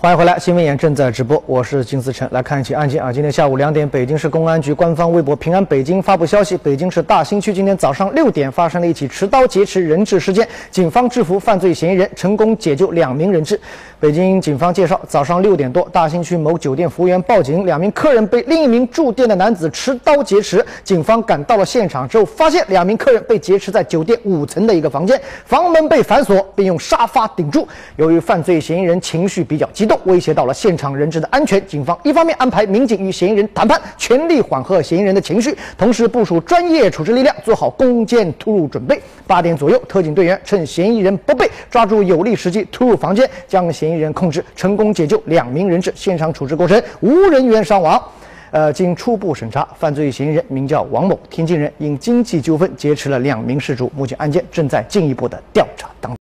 欢迎回来，新闻眼正在直播，我是金思成。来看一起案件啊，今天下午两点，北京市公安局官方微博“平安北京”发布消息，北京市大兴区今天早上六点发生了一起持刀劫持人质事件，警方制服犯罪嫌疑人，成功解救两名人质。北京警方介绍，早上六点多，大兴区某酒店服务员报警，两名客人被另一名住店的男子持刀劫持。警方赶到了现场之后，发现两名客人被劫持在酒店五层的一个房间，房门被反锁，并用沙发顶住。由于犯罪嫌疑人情绪比较激动，威胁到了现场人质的安全，警方一方面安排民警与嫌疑人谈判，全力缓和嫌疑人的情绪，同时部署专业处置力量，做好攻坚突入准备。八点左右，特警队员趁嫌疑人不备，抓住有利时机突入房间，将嫌疑人控制，成功解救两名人质。现场处置过程无人员伤亡。呃，经初步审查，犯罪嫌疑人名叫王某，天津人，因经济纠纷劫持了两名事主。目前案件正在进一步的调查当中。